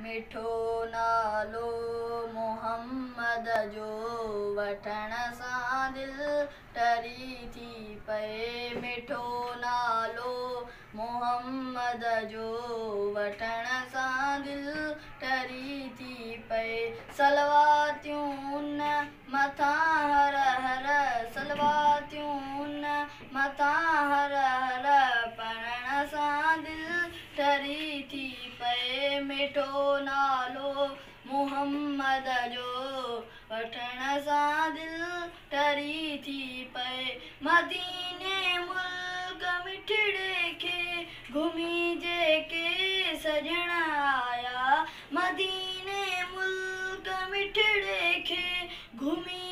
मिठो नालो मोहम्मद जो वठण सां दिलि टरी थी पए। मिठो नालो मोहम्मद जो वठण सां दिलि टरी थी पए। सलवातियूं उन मथां हर हर, सलवातियूं मथां दिलि थी पए मिठो नालो, मोहम्मद जो वठण सां दिलि टरी थी पए मदीने मुल्क मिठड़े खे घुमी जेके सजण आया। मदीने मुल्क मिठड़े खे घुमी